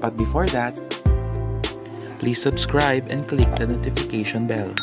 But before that, please subscribe and click the notification bell.